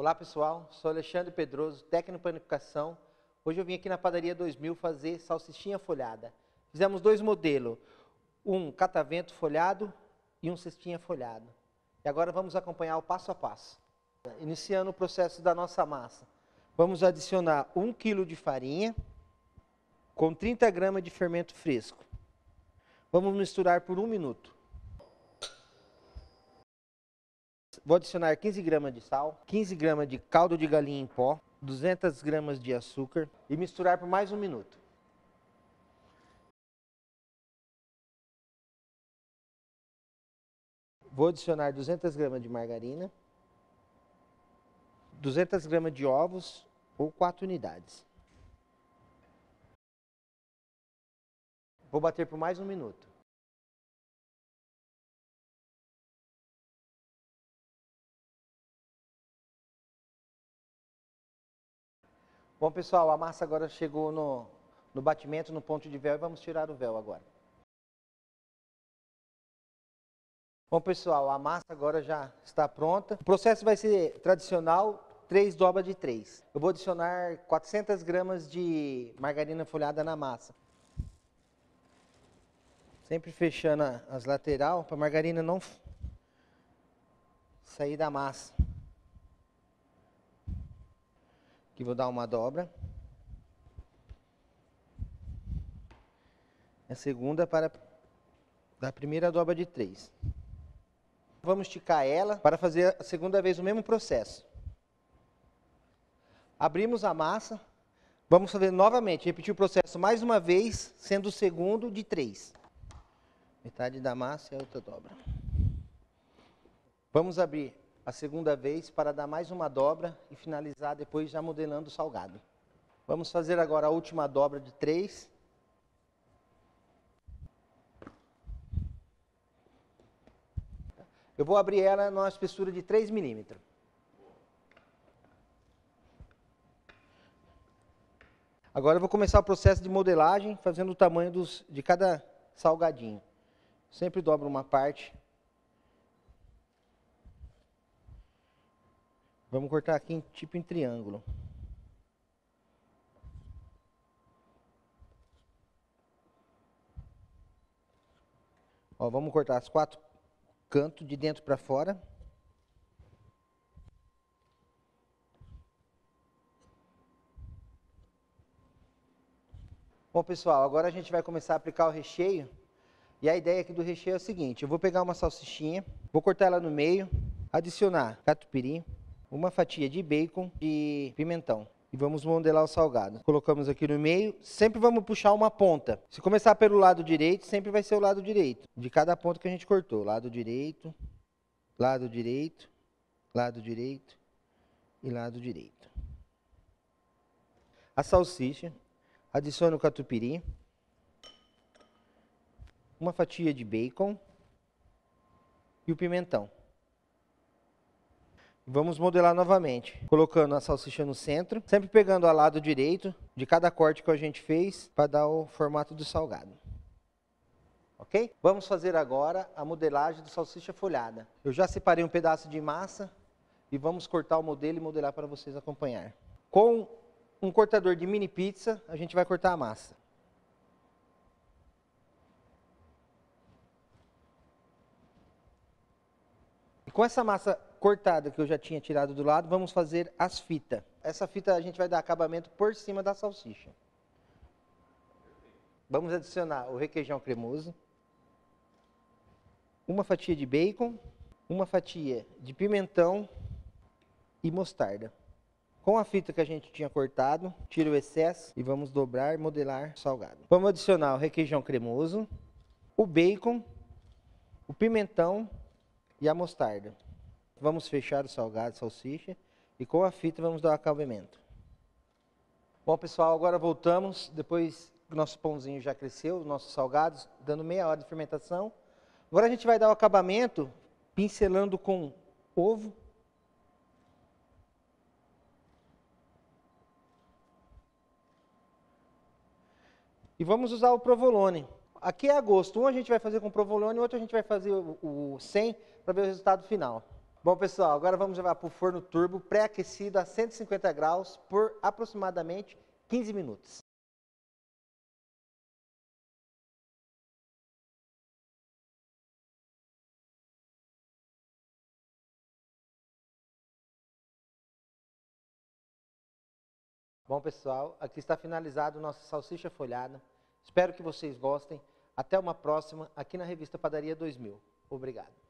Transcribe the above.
Olá pessoal, sou Alexandre Pedroso, técnico em panificação. Hoje eu vim aqui na Padaria 2000 fazer salsichinha folhada. Fizemos dois modelos, um catavento folhado e um cestinha folhado. E agora vamos acompanhar o passo a passo. Iniciando o processo da nossa massa. Vamos adicionar 1 kg de farinha com 30 gramas de fermento fresco. Vamos misturar por um minuto. Vou adicionar 15 gramas de sal, 15 gramas de caldo de galinha em pó, 200 gramas de açúcar e misturar por mais um minuto. Vou adicionar 200 gramas de margarina, 200 gramas de ovos ou 4 unidades. Vou bater por mais um minuto. Bom, pessoal, a massa agora chegou no, no batimento, no ponto de véu, e vamos tirar o véu agora. Bom, pessoal, a massa agora já está pronta. O processo vai ser tradicional, três dobras de três. Eu vou adicionar 400 gramas de margarina folhada na massa. Sempre fechando as lateral para a margarina não sair da massa. Aqui vou dar uma dobra. A segunda para da primeira dobra de três. Vamos esticar ela para fazer a segunda vez o mesmo processo. Abrimos a massa. Vamos fazer novamente, repetir o processo mais uma vez, sendo o segundo de três. Metade da massa e a outra dobra. Vamos abrir a segunda vez para dar mais uma dobra e finalizar depois já modelando o salgado. Vamos fazer agora a última dobra de três. Eu vou abrir ela numa espessura de 3 milímetros. Agora eu vou começar o processo de modelagem, fazendo o tamanho dos, de cada salgadinho. Sempre dobro uma parte. Vamos cortar aqui em, tipo em triângulo. Ó, vamos cortar as quatro cantos de dentro para fora. Bom, pessoal, agora a gente vai começar a aplicar o recheio. E a ideia aqui do recheio é o seguinte, eu vou pegar uma salsichinha, vou cortar ela no meio, adicionar catupiry, uma fatia de bacon e pimentão. E vamos modelar o salgado. Colocamos aqui no meio, sempre vamos puxar uma ponta. Se começar pelo lado direito, sempre vai ser o lado direito. De cada ponta que a gente cortou. Lado direito, lado direito, lado direito e lado direito. A salsicha, adicione o catupiry uma fatia de bacon e o pimentão. Vamos modelar novamente, colocando a salsicha no centro, sempre pegando ao lado direito de cada corte que a gente fez para dar o formato do salgado. Ok? Vamos fazer agora a modelagem do salsicha folhada. Eu já separei um pedaço de massa e vamos cortar o modelo e modelar para vocês acompanhar. Com um cortador de mini pizza, a gente vai cortar a massa. E com essa massa cortada que eu já tinha tirado do lado, vamos fazer as fitas. Essa fita a gente vai dar acabamento por cima da salsicha. Vamos adicionar o requeijão cremoso, uma fatia de bacon, uma fatia de pimentão e mostarda. Com a fita que a gente tinha cortado, tira o excesso e vamos dobrar e modelar salgado. Vamos adicionar o requeijão cremoso, o bacon, o pimentão e a mostarda. Vamos fechar o salgado, salsicha, e com a fita vamos dar o acabamento. Bom, pessoal, agora voltamos, depois que o nosso pãozinho já cresceu, os nossos salgados, dando meia hora de fermentação. Agora a gente vai dar o acabamento, pincelando com ovo. E vamos usar o provolone. Aqui é a gosto. Um a gente vai fazer com provolone, outro a gente vai fazer o, o 100 para ver o resultado final. Bom, pessoal, agora vamos levar para o forno turbo pré-aquecido a 150 graus por aproximadamente 15 minutos. Bom, pessoal, aqui está finalizado nossa salsicha folhada. Espero que vocês gostem. Até uma próxima aqui na revista Padaria 2000. Obrigado.